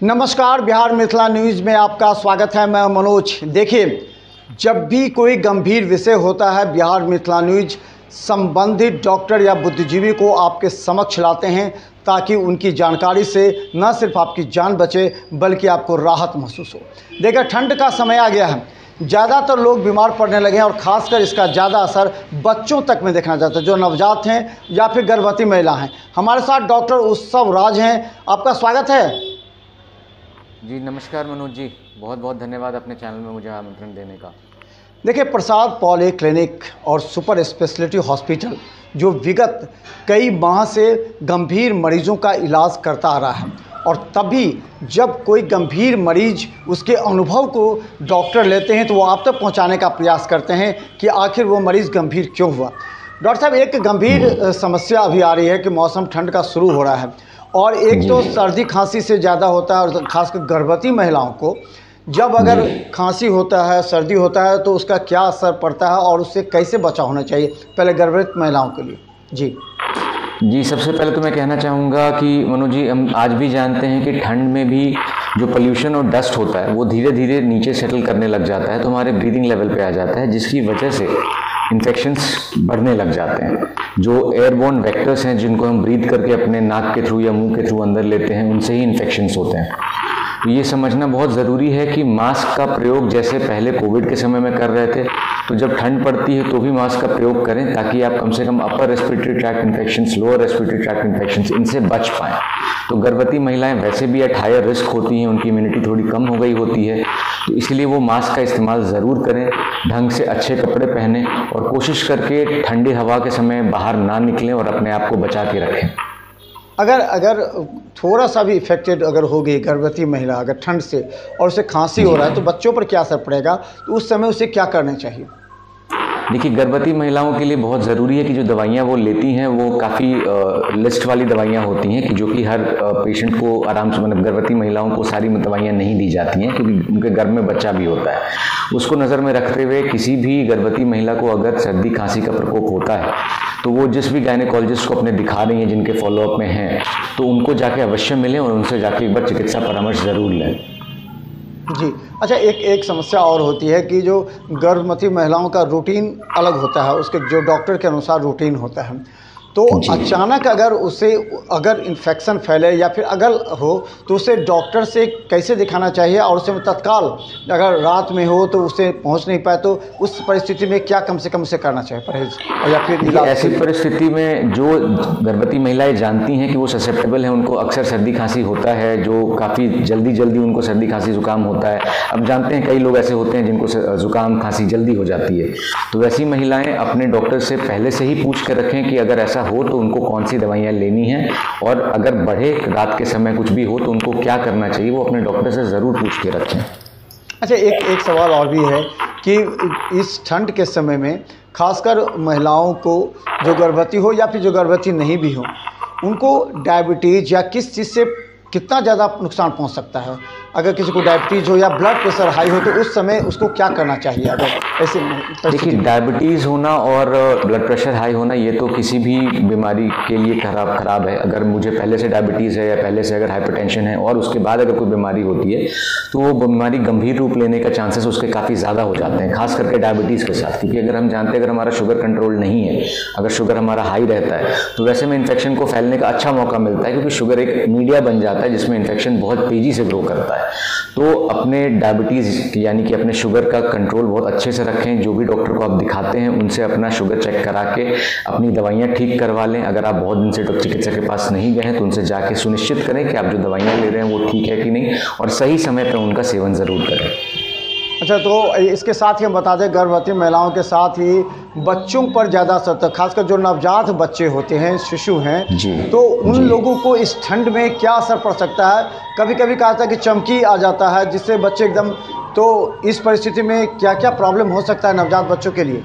नमस्कार, बिहार मिथिला न्यूज़ में आपका स्वागत है। मैं मनोज। देखिए, जब भी कोई गंभीर विषय होता है, बिहार मिथिला न्यूज़ संबंधित डॉक्टर या बुद्धिजीवी को आपके समक्ष लाते हैं ताकि उनकी जानकारी से न सिर्फ़ आपकी जान बचे, बल्कि आपको राहत महसूस हो। देखिए, ठंड का समय आ गया है। ज़्यादातर लोग बीमार पड़ने लगे हैं और ख़ासकर इसका ज़्यादा असर बच्चों तक में देखना जाता है, जो नवजात हैं या फिर गर्भवती महिला हैं। हमारे साथ डॉक्टर उत्सव राज हैं। आपका स्वागत है। जी, नमस्कार मनोज जी। बहुत बहुत धन्यवाद अपने चैनल में मुझे आमंत्रण देने का। देखिए, प्रसाद पॉली क्लिनिक और सुपर स्पेशलिटी हॉस्पिटल, जो विगत कई माह से गंभीर मरीजों का इलाज करता आ रहा है, और तभी जब कोई गंभीर मरीज़ उसके अनुभव को डॉक्टर लेते हैं तो वो आप तक पहुँचाने का प्रयास करते हैं कि आखिर वो मरीज़ गंभीर क्यों हुआ। डॉक्टर साहब, एक गंभीर समस्या अभी आ रही है कि मौसम ठंड का शुरू हो रहा है। और एक तो सर्दी खांसी से ज़्यादा होता है और खासकर गर्भवती महिलाओं को। जब अगर खांसी होता है सर्दी होता है तो उसका क्या असर पड़ता है और उससे कैसे बचा होना चाहिए? पहले गर्भवती महिलाओं के लिए। जी। जी सबसे पहले तो मैं कहना चाहूँगा कि मनोज जी हम आज भी जानते हैं कि ठंड में भी जो पोल्यूशन और डस्ट होता है वो धीरे धीरे नीचे सेटल करने लग जाता है तो हमारे ब्रीदिंग लेवल पे आ जाता है जिसकी वजह से इन्फेक्शंस बढ़ने लग जाते हैं। जो एयरबोर्न वेक्टर्स हैं, जिनको हम ब्रीद करके अपने नाक के थ्रू या मुँह के थ्रू अंदर लेते हैं, उनसे ही इन्फेक्शंस होते हैं। तो ये समझना बहुत ज़रूरी है कि मास्क का प्रयोग जैसे पहले कोविड के समय में कर रहे थे तो जब ठंड पड़ती है तो भी मास्क का प्रयोग करें ताकि आप कम से कम upper respiratory tract infection lower respiratory tract infection इनसे बच पाएँ। तो गर्भवती महिलाएँ वैसे भी एट हायर रिस्क होती हैं, उनकी इम्यूनिटी थोड़ी कम हो गई होती है तो इसलिए वो मास्क का इस्तेमाल ज़रूर करें, ढंग से अच्छे कपड़े पहनें और कोशिश करके ठंडी हवा के समय बाहर ना निकलें और अपने आप को बचा के रखें। अगर अगर थोड़ा सा भी इफेक्टेड अगर हो गई गर्भवती महिला अगर ठंड से और उसे खांसी हो रहा है तो बच्चों पर क्या असर पड़ेगा? तो उस समय उसे क्या करना चाहिए? देखिए, गर्भवती महिलाओं के लिए बहुत ज़रूरी है कि जो दवाइयाँ वो लेती हैं, वो काफ़ी लिस्ट वाली दवाइयाँ होती हैं कि जो कि हर पेशेंट को आराम से मतलब गर्भवती महिलाओं को सारी दवाइयाँ नहीं दी जाती हैं क्योंकि उनके गर्भ में बच्चा भी होता है। उसको नज़र में रखते हुए किसी भी गर्भवती महिला को अगर सर्दी, खांसी का प्रकोप होता है तो वो जिस भी गायनेकोलॉजिस्ट को अपने दिखा रही हैं, जिनके फॉलोअप में हैं तो उनको जाके अवश्य मिलें और उनसे जाके एक बार चिकित्सा परामर्श ज़रूर लें। जी। अच्छा एक एक समस्या और होती है कि जो गर्भवती महिलाओं का रूटीन अलग होता है, उसके जो डॉक्टर के अनुसार रूटीन होता है। तो अचानक अगर उसे अगर इन्फेक्शन फैले या फिर अगर हो तो उसे डॉक्टर से कैसे दिखाना चाहिए और उसे तत्काल अगर रात में हो तो उसे पहुँच नहीं पाए तो उस परिस्थिति में क्या कम से कम उसे करना चाहिए परहेज? या फिर ऐसी परिस्थिति में जो गर्भवती महिलाएँ जानती हैं कि वो ससेप्टेबल हैं उनको अक्सर सर्दी खांसी होता है जो काफ़ी जल्दी जल्दी उनको सर्दी खांसी जुकाम होता है। अब जानते हैं कई लोग ऐसे होते हैं जिनको जुकाम खांसी जल्दी हो जाती है। तो वैसी महिलाएँ अपने डॉक्टर से पहले से ही पूछ कर रखें कि अगर ऐसा हो तो उनको कौन सी दवाइयाँ लेनी हैं? और अगर बढ़े रात के समय कुछ भी हो तो उनको क्या करना चाहिए? वो अपने डॉक्टर से ज़रूर पूछ के रखें। अच्छा एक एक सवाल और भी है कि इस ठंड के समय में खासकर महिलाओं को जो गर्भवती हो या फिर जो गर्भवती नहीं भी हो, उनको डायबिटीज़ या किस चीज़ से कितना ज़्यादा नुकसान पहुँच सकता है? अगर किसी को डायबिटीज़ हो या ब्लड प्रेशर हाई हो तो उस समय उसको क्या करना चाहिए अगर ऐसे देखिए डायबिटीज़ होना और ब्लड प्रेशर हाई होना ये तो किसी भी बीमारी के लिए खराब खराब है। अगर मुझे पहले से डायबिटीज़ है या पहले से अगर हाइपरटेंशन है और उसके बाद अगर कोई बीमारी होती है तो वो बीमारी गंभीर रूप लेने का चांसेस उसके काफ़ी ज़्यादा हो जाते हैं खास करके डायबिटीज़ के साथ। क्योंकि अगर हम जानते हैं अगर हमारा शुगर कंट्रोल नहीं है अगर शुगर हमारा हाई रहता है तो वैसे में इन्फेक्शन को फैलने का अच्छा मौका मिलता है क्योंकि शुगर एक मीडिया बन जाता है जिसमें इन्फेक्शन बहुत तेज़ी से ग्रो करता है। तो अपने डायबिटीज़ यानी कि अपने शुगर का कंट्रोल बहुत अच्छे से रखें। जो भी डॉक्टर को आप दिखाते हैं, उनसे अपना शुगर चेक करा के अपनी दवाइयाँ ठीक करवा लें। अगर आप बहुत दिन से डॉक्टर चिकित्सक के पास नहीं गए हैं तो उनसे जाके सुनिश्चित करें कि आप जो दवाइयाँ ले रहे हैं, वो ठीक है कि नहीं, और सही समय पर उनका सेवन ज़रूर करें। अच्छा तो इसके साथ ही हम बता दें गर्भवती महिलाओं के साथ ही बच्चों पर ज़्यादा असर खासकर जो नवजात बच्चे होते हैं शिशु हैं तो उन लोगों को इस ठंड में क्या असर पड़ सकता है? कभी कभी कहा जाता है कि चमकी आ जाता है जिससे बच्चे एकदम तो इस परिस्थिति में क्या क्या प्रॉब्लम हो सकता है नवजात बच्चों के लिए?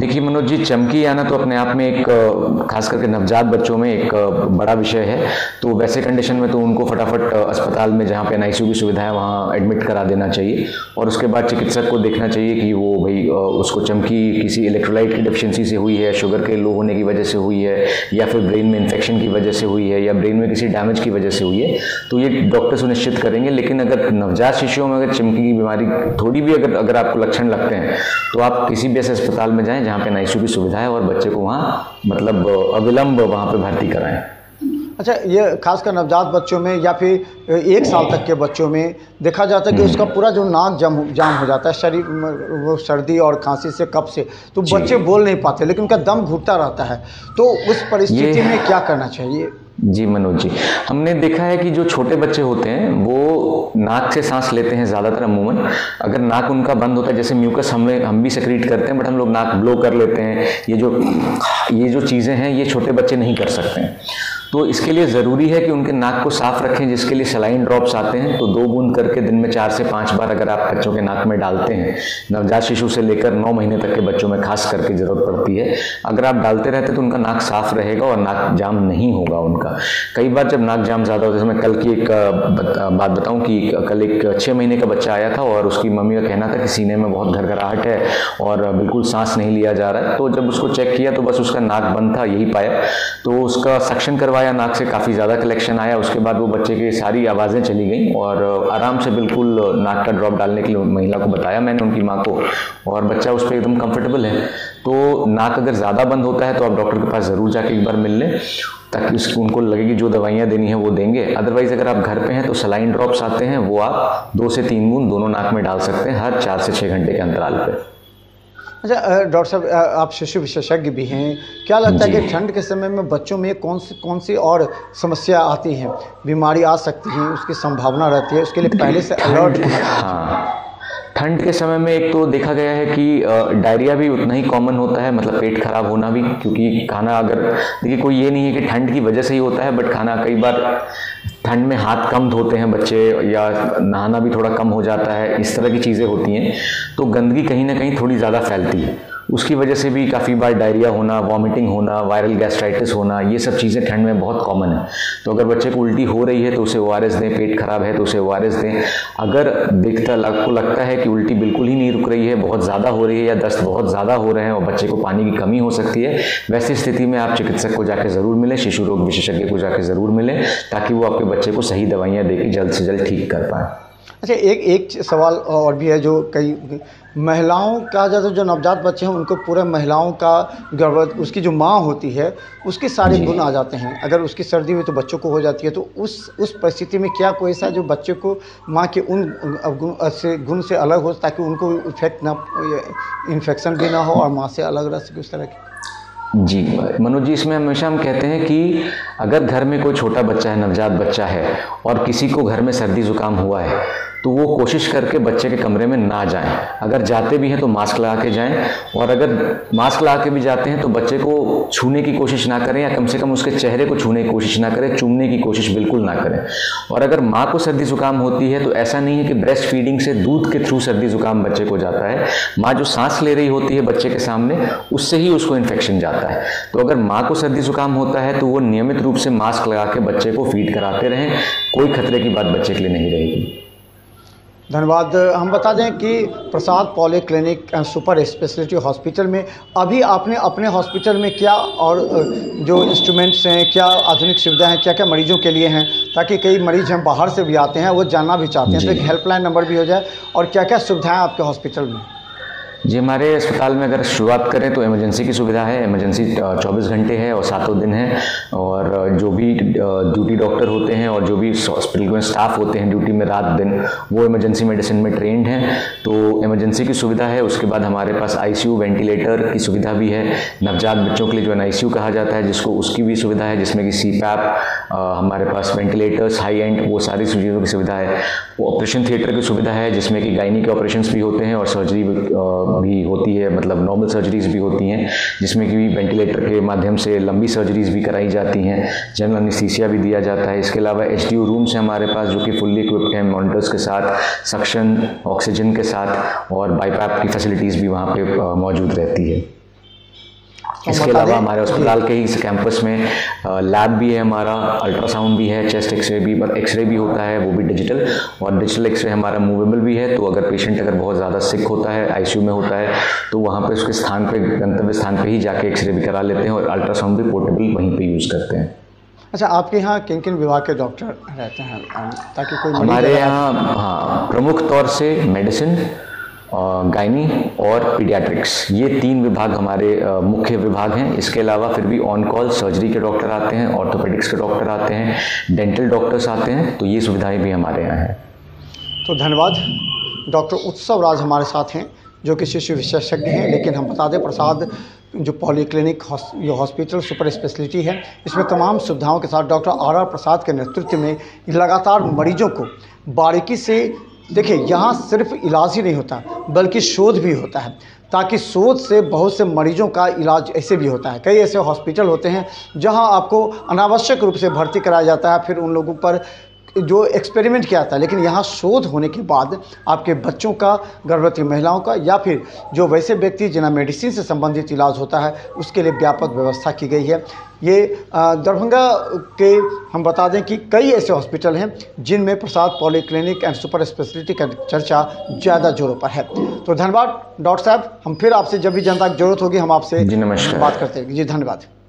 देखिए मनोज जी, चमकी आना तो अपने आप में एक खास करके नवजात बच्चों में एक बड़ा विषय है। तो वैसे कंडीशन में तो उनको फटाफट अस्पताल में जहाँ पे एन की सुविधा है, वहाँ एडमिट करा देना चाहिए। और उसके बाद चिकित्सक को देखना चाहिए कि वो भाई उसको चमकी किसी इलेक्ट्रोलाइट की डिफिशेंसी से हुई है शुगर के लो होने की वजह से हुई है, या फिर ब्रेन में इन्फेक्शन की वजह से हुई है, या ब्रेन में किसी डैमेज की वजह से हुई है। तो ये डॉक्टर सुनिश्चित करेंगे, लेकिन अगर नवजात शिशुओं में अगर चमकी की बीमारी थोड़ी भी अगर अगर आपको लक्षण लगते हैं तो आप किसी भी ऐसे अस्पताल में जाएँ जहाँ पे नाइसू की सुविधा है और बच्चे को वहाँ मतलब अविलंब वहाँ पे भर्ती कराएँ। अच्छा ये खासकर नवजात बच्चों में या फिर एक साल तक के बच्चों में देखा जाता है कि उसका पूरा जो नाक जम जाम हो जाता है शरीर वो सर्दी और खांसी से कब से तो बच्चे बोल नहीं पाते लेकिन उनका दम घुटता रहता है। तो उस परिस्थिति में क्या करना चाहिए? जी, मनोज जी। हमने देखा है कि जो छोटे बच्चे होते हैं, वो नाक से सांस लेते हैं ज़्यादातर अमूमन। अगर नाक उनका बंद होता है, जैसे म्यूकस हम हम भी सक्रीट करते हैं बट हम लोग नाक ब्लो कर लेते हैं। ये जो ये जो चीज़ें हैं, ये छोटे बच्चे नहीं कर सकते हैं। तो इसके लिए ज़रूरी है कि उनके नाक को साफ़ रखें, जिसके लिए सलाइन ड्रॉप्स आते हैं। तो दो बूंद करके दिन में चार से पाँच बार अगर आप बच्चों के नाक में डालते हैं, नवजात शिशु से लेकर नौ महीने तक के बच्चों में खास करके ज़रूरत पड़ती है। अगर आप डालते रहते तो उनका नाक साफ़ रहेगा और नाक जाम नहीं होगा उनका। कई बार जब नाक जाम ज़्यादा होता है, मैं कल की एक बात बताऊँ कि कल एक छः महीने का बच्चा आया था और उसकी मम्मी का कहना था कि सीने में बहुत घरघराहट है और बिल्कुल सांस नहीं लिया जा रहा है। तो जब उसको चेक किया तो बस उसका नाक बंद था, यही पाया। तो उसका सक्शन करवा करवाया नाक से काफ़ी ज़्यादा कलेक्शन आया, उसके बाद वो बच्चे की सारी आवाज़ें चली गई और आराम से बिल्कुल नाक का ड्रॉप डालने के लिए महिला को बताया मैंने, उनकी माँ को। और बच्चा उस पर एकदम कंफर्टेबल है। तो नाक अगर ज़्यादा बंद होता है तो आप डॉक्टर के पास ज़रूर जाके एक बार मिल लें, ताकि उसको, उनको लगे कि जो दवाइयाँ देनी है वो देंगे। अदरवाइज़ अगर आप घर पे हैं तो सलाइन ड्रॉप्स आते हैं, वो आप दो से तीन बूंद दोनों नाक में डाल सकते हैं, हर चार से छः घंटे के अंतराल पर अच्छा डॉक्टर साहब आप शिशु विशेषज्ञ भी हैं। क्या लगता है कि ठंड के समय में बच्चों में कौन सी कौन सी और समस्या आती हैं? बीमारी आ सकती है उसकी संभावना रहती है उसके लिए पहले से अलर्ट हाँ। ठंड के समय में एक तो देखा गया है कि डायरिया भी उतना ही कॉमन होता है मतलब पेट खराब होना भी, क्योंकि खाना अगर, देखिए कोई ये नहीं है कि ठंड की वजह से ही होता है बट खाना कई बार ठंड में हाथ कम धोते हैं बच्चे, या नहाना भी थोड़ा कम हो जाता है, इस तरह की चीज़ें होती हैं तो गंदगी कहीं ना कहीं थोड़ी ज़्यादा फैलती है। उसकी वजह से भी काफ़ी बार डायरिया होना वॉमिटिंग होना वायरल गैस्ट्राइटिस होना, ये सब चीज़ें ठंड में बहुत कॉमन है। तो अगर बच्चे को उल्टी हो रही है तो उसे ओआरएस दें, पेट खराब है तो उसे ओआरएस दें। अगर देखता, आपको लगता है कि उल्टी बिल्कुल ही नहीं रुक रही है, बहुत ज़्यादा हो रही है या दस्त बहुत ज़्यादा हो रहे हैं और बच्चे को पानी की कमी हो सकती है, वैसी स्थिति में आप चिकित्सक को जाकर ज़रूर मिलें, शिशु रोग विशेषज्ञ को जाकर ज़रूर मिलें, ताकि वो आपके बच्चे को सही दवाइयाँ दे जल्द से जल्द ठीक कर पाएँ। अच्छा एक एक सवाल और भी है जो कई महिलाओं का जैसे जो नवजात बच्चे हैं उनको पूरे महिलाओं का गर्भ उसकी जो माँ होती है उसके सारे गुण आ जाते हैं। अगर उसकी सर्दी हुई तो बच्चों को हो जाती है तो उस उस परिस्थिति में क्या कोई ऐसा जो बच्चे को माँ के उन गुण से गुण से अलग हो ताकि उनको इफ़ेक्ट ना इन्फेक्शन भी ना हो और माँ से अलग रह सके उस तरह की? जी। मनोज जी, इसमें हमेशा हम कहते हैं कि अगर घर में कोई छोटा बच्चा है, नवजात बच्चा है, और किसी को घर में सर्दी ज़ुकाम हुआ है तो वो कोशिश करके बच्चे के कमरे में ना जाएँ। अगर जाते भी हैं तो मास्क लगा के जाएँ, और अगर मास्क लगा के भी जाते हैं तो बच्चे को छूने की कोशिश ना करें या कम से कम उसके चेहरे को छूने की कोशिश ना करें, चूमने की कोशिश बिल्कुल ना करें। और अगर माँ को सर्दी ज़ुकाम होती है तो ऐसा नहीं है कि ब्रेस्ट फीडिंग से दूध के थ्रू सर्दी ज़ुकाम बच्चे को जाता है। माँ जो सांस ले रही होती है बच्चे के सामने, उससे ही उसको इन्फेक्शन जाता है। तो अगर माँ को सर्दी ज़ुकाम होता है तो वो नियमित रूप से मास्क लगा के बच्चे को फ़ीड कराते रहें, कोई खतरे की बात बच्चे के लिए नहीं रहेगी। धन्यवाद। हम बता दें कि Prasad poly clinic and super speciality hospital में अभी आपने अपने हॉस्पिटल में क्या और जो इंस्ट्रूमेंट्स हैं क्या आधुनिक सुविधाएँ हैं क्या क्या मरीजों के लिए हैं ताकि कई मरीज़ हम बाहर से भी आते हैं वो जानना भी चाहते हैं। तो एक हेल्पलाइन नंबर भी हो जाए और क्या क्या सुविधाएँ आपके हॉस्पिटल में जी, हमारे अस्पताल में अगर शुरुआत करें तो इमरजेंसी की सुविधा है। इमरजेंसी 24 घंटे है और सातों दिन है और जो भी ड्यूटी डॉक्टर होते हैं और जो भी हॉस्पिटल में स्टाफ होते हैं ड्यूटी में रात दिन, वो इमरजेंसी मेडिसिन में ट्रेंड हैं। तो इमरजेंसी की सुविधा है, उसके बाद हमारे पास आईसीयू वेंटिलेटर की सुविधा भी है। नवजात बच्चों के लिए जो है कहा जाता है, जिसको उसकी भी सुविधा है, जिसमें कि सी हमारे पास वेंटिलेटर्स हाई एंड वो सारी चीज़ों की सुविधा है। वो ऑपरेशन थिएटर की सुविधा है, जिसमें कि गायनी के ऑपरेशन भी होते हैं और सर्जरी भी होती है मतलब नॉर्मल सर्जरीज भी होती हैं, जिसमें कि वेंटिलेटर के माध्यम से लंबी सर्जरीज भी कराई जाती हैं जनरल अनिस्थीसिया भी दिया जाता है। इसके अलावा एच डी रूम्स हैं हमारे पास, जो कि फुल्ली इक्विप्ड हैं मॉनिटर्स के साथ सक्शन ऑक्सीजन के साथ, और बाईपैप की फैसिलिटीज़ भी वहाँ पर मौजूद रहती है। इसके अलावा हमारे अस्पताल के ही इस कैंपस में लैब भी है हमारा अल्ट्रासाउंड भी है चेस्ट एक्सरे भी एक्सरे भी होता है वो भी डिजिटल और डिजिटल एक्सरे हमारा मूवेबल भी है तो अगर पेशेंट अगर बहुत ज़्यादा सिक होता है आईसीयू में होता है तो वहाँ पे उसके स्थान पे गंतव्य स्थान पे ही जाके एक्सरे भी करा लेते हैं और अल्ट्रासाउंड भी पोर्टेबल वहीं पे यूज़ करते हैं। अच्छा आपके यहाँ किन किन विभाग के डॉक्टर रहते हैं? ताकि कोई हमारे यहाँ हाँ प्रमुख तौर से मेडिसिन गायनी और पीडियाट्रिक्स ये तीन विभाग हमारे मुख्य विभाग हैं। इसके अलावा फिर भी ऑन कॉल सर्जरी के डॉक्टर आते हैं ऑर्थोपेडिक्स के डॉक्टर आते हैं डेंटल डॉक्टर्स आते हैं तो ये सुविधाएँ भी हमारे यहाँ हैं। तो धन्यवाद। डॉक्टर उत्सव राज हमारे साथ हैं, जो कि शिशु विशेषज्ञ हैं, लेकिन हम बता दें, प्रसाद, जो पॉलीक्लिनिक हॉस- ये हॉस्पिटल सुपर स्पेशलिटी है, इसमें तमाम सुविधाओं के साथ डॉक्टर आर आर प्रसाद के नेतृत्व में लगातार मरीजों को बारीकी से देखिए, यहाँ सिर्फ़ इलाज ही नहीं होता, बल्कि शोध भी होता है, ताकि शोध से बहुत से मरीजों का इलाज ऐसे भी होता है। कई ऐसे हॉस्पिटल होते हैं जहाँ आपको अनावश्यक रूप से भर्ती कराया जाता है, फिर उन लोगों पर जो एक्सपेरिमेंट किया था लेकिन यहाँ शोध होने के बाद आपके बच्चों का गर्भवती महिलाओं का या फिर जो वैसे व्यक्ति जिन्हें मेडिसिन से संबंधित इलाज होता है उसके लिए व्यापक व्यवस्था की गई है। ये दरभंगा के हम बता दें कि कई ऐसे हॉस्पिटल हैं जिनमें Prasad polyclinic and super speciality का चर्चा ज़्यादा जोरों पर है। तो धन्यवाद डॉक्टर साहब हम फिर आपसे जब भी जनता की ज़रूरत होगी हम आपसे बात करते हैं। जी धन्यवाद।